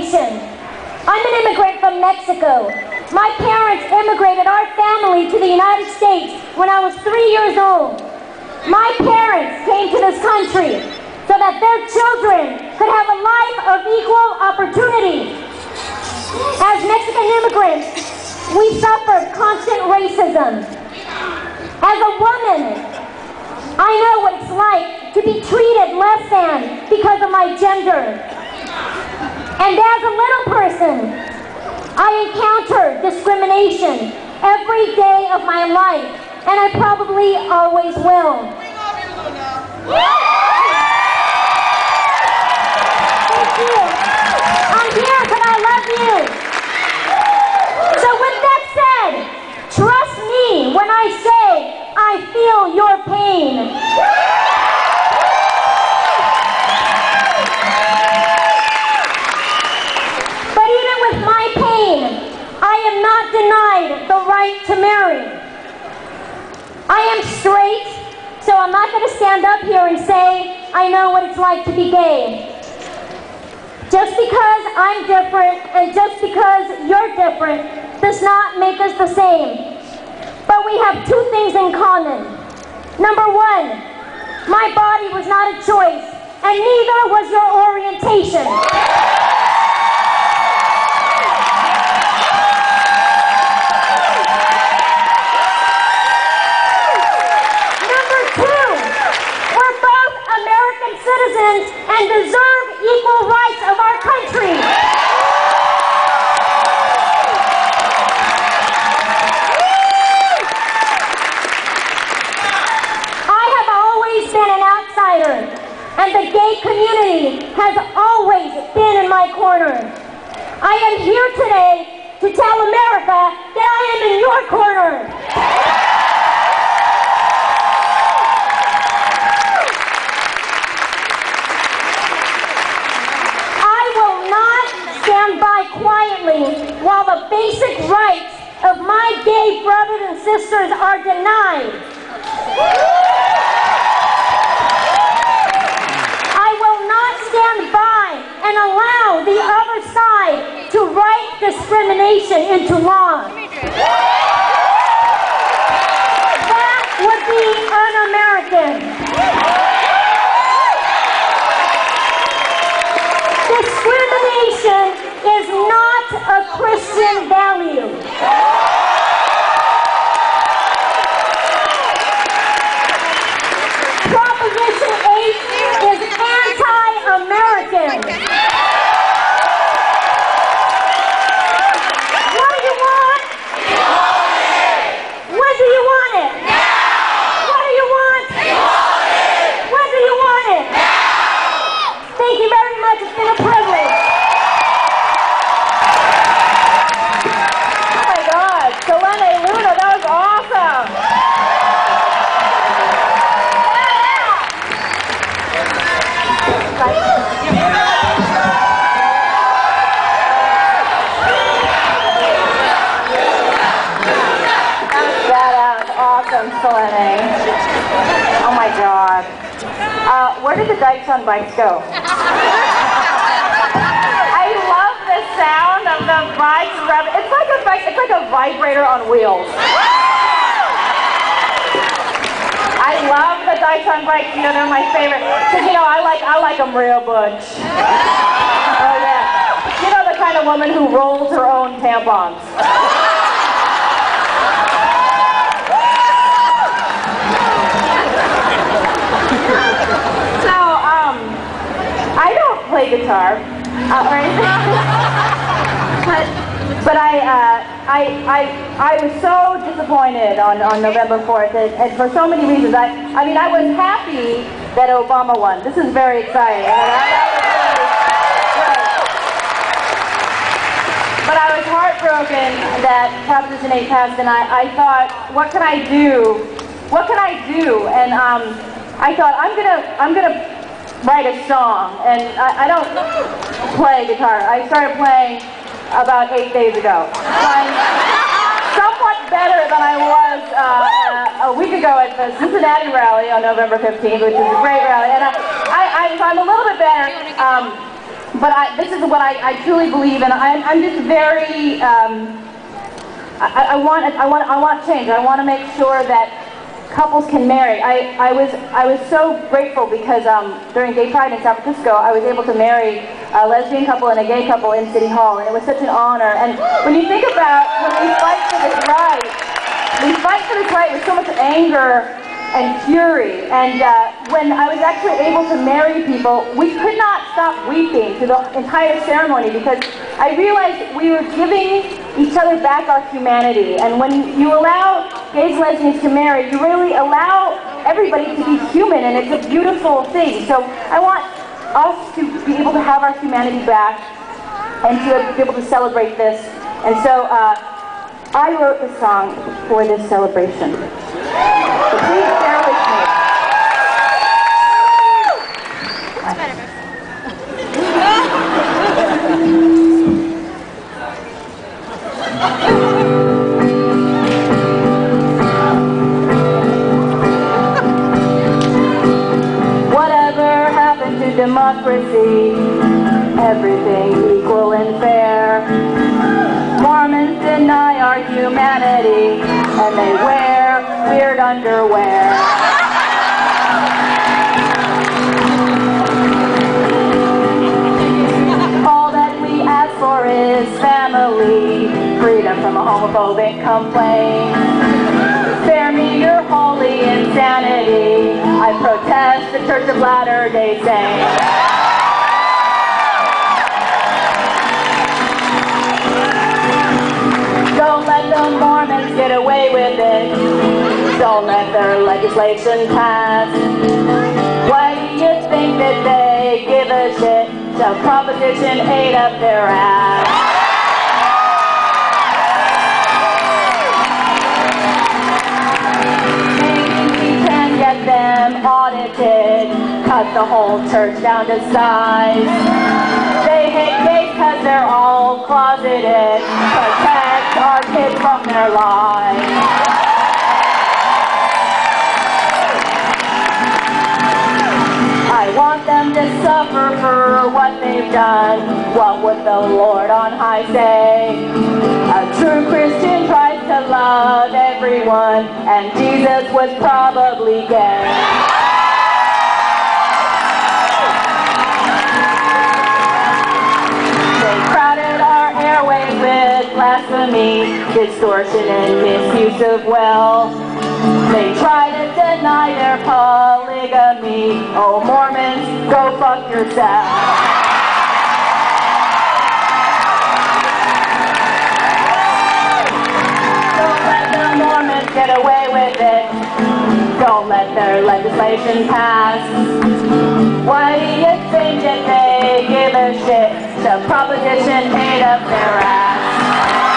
discrimination. I'm an immigrant from Mexico. My parents immigrated our family to the United States when I was three years old. My parents came to this country so that their children could have a life of equal opportunity. As Mexican immigrants, we suffered constant racism. As a woman, I know what it's like to be treated less than because of my gender. And as a little person, I encounter discrimination every day of my life, and I probably always will. Thank you. I'm here because I love you. So with that said, trust me when I say I feel your pain. Up here and say I know what it's like to be gay. Just because I'm different and just because you're different does not make us the same. But we have two things in common. Number one, my body was not a choice, and neither was your orientation. And deserve equal rights of our country. I have always been an outsider, and the gay community has always been in my corner. I am here today to tell America that I am in your corner. I will not stand by while the basic rights of my gay brothers and sisters are denied. I will not stand by and allow the other side to write discrimination into law. Christian value. Proposition 8 is anti-American. What do you want? When do you want it? What do you want? When do you want it? Thank you very much. It's been a privilege. Oh my God, Selene Luna, that was awesome. That was awesome, Selene. Oh my God. Uh, where did the Dykes on Bikes go? I love the sound of the bikes rubbing. It's like a bike, it's like a vibrator on wheels. I love the Dykes on Bikes. You know, they're my favorite. Cause you know, I like I like them real butch. Oh yeah. You know the kind of woman who rolls her own tampons. So, um, I don't play guitar uh, or anything, but but I, uh, I I I was so disappointed on, on November 4th, and, and for so many reasons. I I mean, I was happy that Obama won. This is very exciting. I-. But I was heartbroken that Proposition 8 passed, and I, I thought, what can I do? What can I do? And um, I thought, I'm gonna, I'm gonna write a song, and I, I don't play guitar. I started playing about eight days ago. Playing somewhat better than I was uh, a week ago at the Cincinnati rally on November 15th, which is a great rally. And I, I'm a little bit better. Um, but I, this is what I, I truly believe, and I'm, I'm just very. Um, I, I want I want I want change. I want to make sure that couples can marry. I, I was I was so grateful because um, during Gay Pride in San Francisco, I was able to marry a lesbian couple and a gay couple in City Hall, and it was such an honor. And when you think about when we fight for this right, we fight for this right with so much anger and fury. And uh, when I was actually able to marry people, we could not stop weeping through the entire ceremony because I realized we were giving each other back our humanity. And when you allow and lesbians to marry, you really allow everybody to be human, and it's a beautiful thing. So I want us to be able to have our humanity back and to be able to celebrate this. And so uh, I wrote the song for this celebration. Humanity and they wear weird underwear. All that we ask for is family, freedom from a homophobic complaint. Spare me your holy insanity. I protest the Church of Latter-day Saints. Mormons get away with it. Don't let their legislation pass. Why do you think that they give a shit till Proposition 8 up their ass? Them audited, cut the whole church down to size. They hate gays cause they're all closeted, protect from their lies. I want them to suffer for what they've done. What would the Lord on high say? A true Christian tries to love everyone, and Jesus was probably gay. Blasphemy, distortion, and misuse of wealth. They try to deny their polygamy. Oh, Mormons, go fuck yourself. Don't let the Mormons get away with it. Don't let their legislation pass. Why do you think that they give a shit to Proposition 8 up their ass?